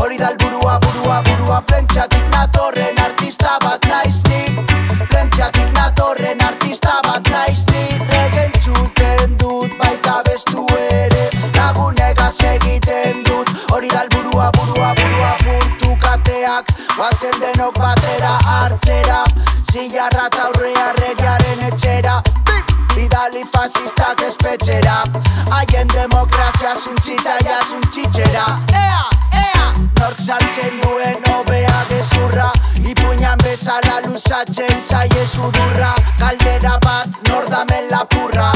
Hori da burua burua burua Plentziatik natorren artista bat naiz ni Plentziatik natorren artista bat naiz ni Rege entzuten dut baita bestu ere Lagunegaz egiten dut. Hori da burua burua burua Purtukateak Guazen denok batera hartzera. Zilarra eta aurrea regiaren etxera. Bidali fasistak espetxera. Haien demokrazia zuntxitza ja luzatzen zaie sudurra Galdera bat nor damen lapurra.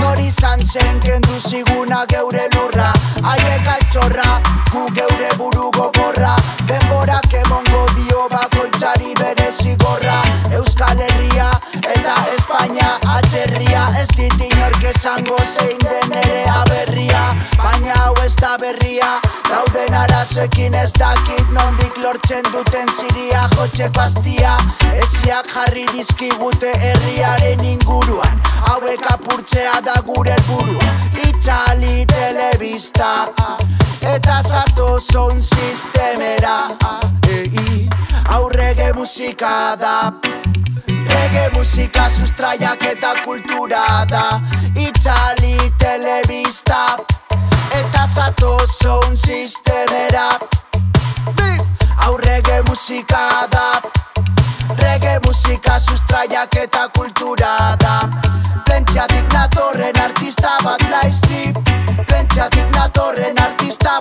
Nor izan zen kendu ziguna geure lurra. Haiek altxorra, gu geure buru gogorra. Denborak emongo dio bakoitzari bere zigorra. Euskal Herria eta Espainia atzerria Ez dit inork esango zein den ere aberria Arazoekin ez dakit nondik lortzen duten ziria Jotxe pastia. Eziak jarri dizkigute herriaren inguruan. Hauek apurtzea da gure helburua. Itzali telebista Eta zato son sistemera. Ei, Aurrege musika da. Rege musika sustraiak eta kultura da. Itzali telebista zato son sistemera Bi! Aurrege musika da. Rege musika sustraiak eta kultura da. Plentziatik natorren artista bat naiz ni Plentziatik natorren artista